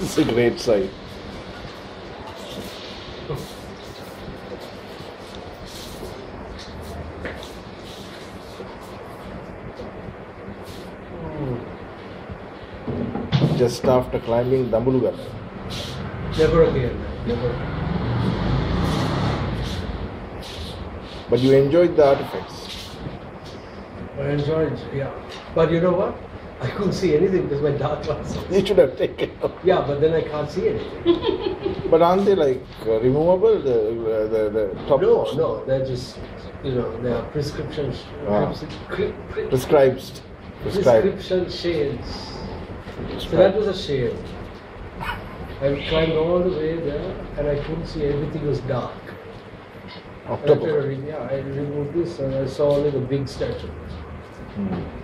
it's a great sight. Just after climbing Dambulugar. Never again. Never. But you enjoyed the artifacts. I enjoyed, yeah. But you know what? I couldn't see anything because my dark glasses. You should have taken them. Yeah, but then I can't see anything. But aren't they like uh, removable? The, uh, the, the top No, no, they're just, you know, they are prescriptions. Ah. Prescri- pre- prescribed. Prescribed. prescription shades. So that was a shade. I climbed all the way there and I couldn't see everything was dark. And I October. re- yeah, I removed this and I saw only the big statue. Hmm.